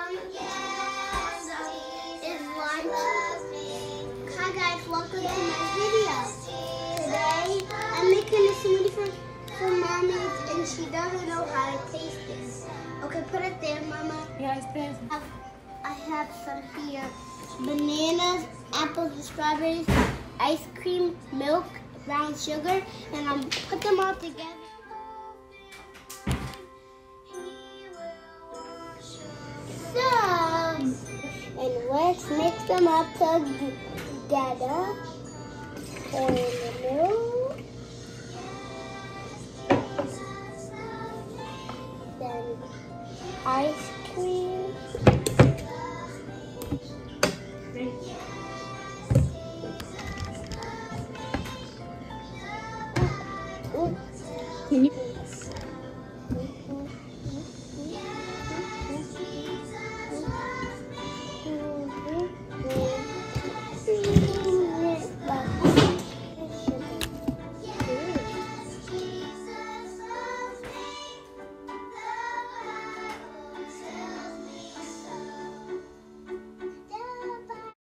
Hi guys, welcome to my video. Today, I'm making a smoothie for, for mommy and she doesn't know how to taste this. Okay, put it there, mama. Yeah, it's this. I have, some here. Bananas, apples, strawberries, ice cream, milk, brown sugar, and I'm put them all together. let's mix them up together. Hello. Then ice cream. Can you?